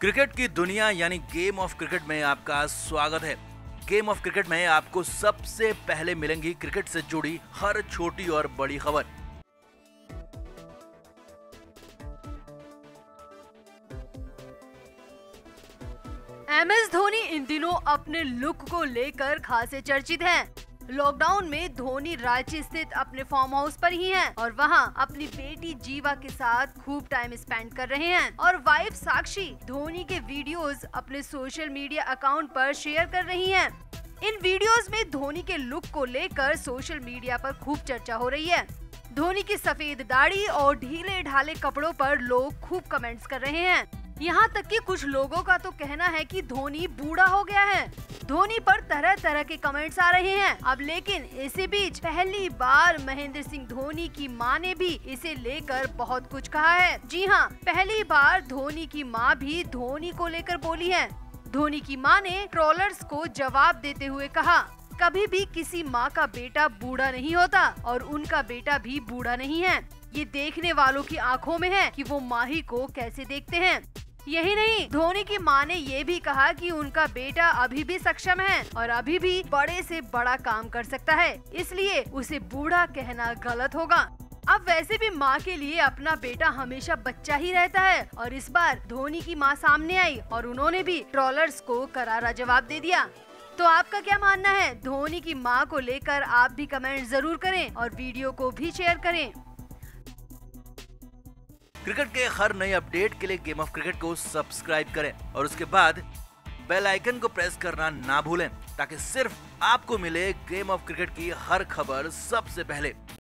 Cricket की दुनिया यानी गेम ऑफ़ क्रिकेट में आपका स्वागत है गेम ऑफ़ क्रिकेट में आपको सबसे पहले मिलेंगी क्रिकेट से जुड़ी हर छोटी और बड़ी खबर एम एस धोनी इन दिनों अपने लुक को लेकर खासे चर्चित हैं। लॉकडाउन में धोनी रांची स्थित अपने फार्म हाउस पर ही हैं और वहाँ अपनी बेटी जीवा के साथ खूब टाइम स्पेंड कर रहे हैं। और वाइफ साक्षी धोनी के वीडियोस अपने सोशल मीडिया अकाउंट पर शेयर कर रही हैं। इन वीडियोस में धोनी के लुक को लेकर सोशल मीडिया पर खूब चर्चा हो रही है। धोनी की सफ़ेद दाढ़ी और ढीले ढाले कपड़ों पर लोग खूब कमेंट्स कर रहे हैं। यहाँ तक कि कुछ लोगों का तो कहना है कि धोनी बूढ़ा हो गया है। धोनी पर तरह तरह के कमेंट्स आ रहे हैं। अब लेकिन इसी बीच पहली बार महेंद्र सिंह धोनी की माँ ने भी इसे लेकर बहुत कुछ कहा है। जी हाँ पहली बार धोनी की माँ भी धोनी को लेकर बोली है। धोनी की माँ ने ट्रोलर्स को जवाब देते हुए कहा, कभी भी किसी माँ का बेटा बूढ़ा नहीं होता और उनका बेटा भी बूढ़ा नहीं है। ये देखने वालों की आँखों में है कि वो माही को कैसे देखते हैं। यही नहीं, धोनी की माँ ने ये भी कहा कि उनका बेटा अभी भी सक्षम है और अभी भी बड़े से बड़ा काम कर सकता है, इसलिए उसे बूढ़ा कहना गलत होगा। अब वैसे भी माँ के लिए अपना बेटा हमेशा बच्चा ही रहता है और इस बार धोनी की माँ सामने आई और उन्होंने भी ट्रोलर्स को करारा जवाब दे दिया। तो आपका क्या मानना है? धोनी की माँ को लेकर आप भी कमेंट ज़रूर करें और वीडियो को भी शेयर करें। क्रिकेट के हर नए अपडेट के लिए गेम ऑफ़ क्रिकेट को सब्सक्राइब करें और उसके बाद बेल आइकन को प्रेस करना ना भूलें, ताकि सिर्फ़ आपको मिले गेम ऑफ़ क्रिकेट की हर खबर सबसे पहले।